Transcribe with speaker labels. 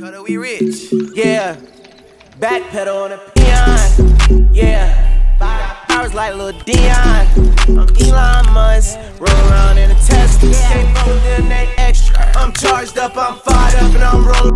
Speaker 1: Cause we rich, yeah. Back pedal on a peon, yeah. Five powers like Lil Dion. I'm Elon Musk, roll around in a Tesla. Can't fuck with them, they extra. I'm charged up, I'm fired up, and I'm rolling.